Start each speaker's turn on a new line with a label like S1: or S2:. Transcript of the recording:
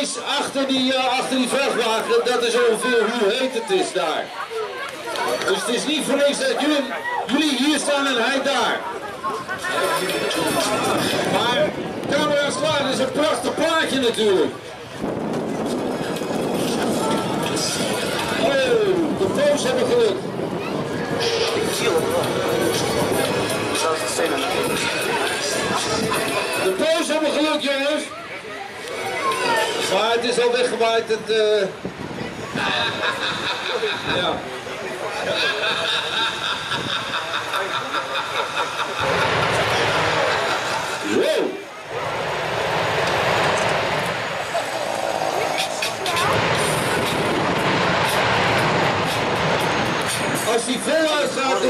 S1: is achter die, uh, achter die vrachtwagen, dat is ongeveer hoe heet het is daar. Dus het is niet voor niks dat jullie, jullie hier staan en hij daar. Maar camera's klaar, dat is een prachtig plaatje natuurlijk. Oh, de poos hebben gelukt. Maar het is al weggewaaid. Het, uh... Ja. Als die vol uitgaat,